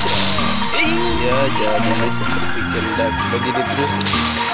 Iya, jangan sampai berpikir lagi begini terus.